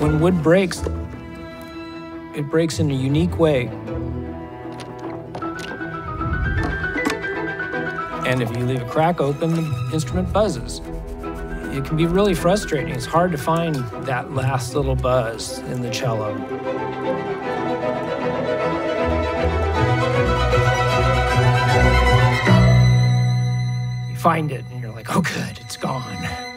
When wood breaks, it breaks in a unique way. And if you leave a crack open, the instrument buzzes. It can be really frustrating. It's hard to find that last little buzz in the cello. You find it and you're like, oh, good, it's gone.